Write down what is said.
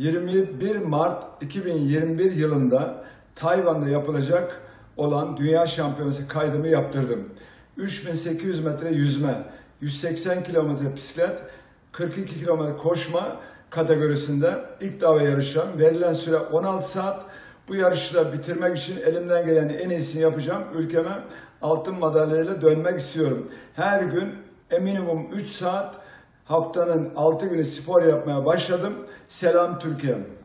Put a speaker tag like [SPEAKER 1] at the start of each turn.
[SPEAKER 1] 21 Mart 2021 yılında Tayvan'da yapılacak olan Dünya Şampiyonası kaydımı yaptırdım. 3800 metre yüzme, 180 kilometre bisiklet, 42 kilometre koşma kategorisinde ilk dava yarışacağım. Verilen süre 16 saat. Bu yarışı bitirmek için elimden gelen en iyisini yapacağım. Ülkeme altın madalyayla dönmek istiyorum. Her gün minimum 3 saat haftanın 6 günü spor yapmaya başladım. Selam Türkiye'm.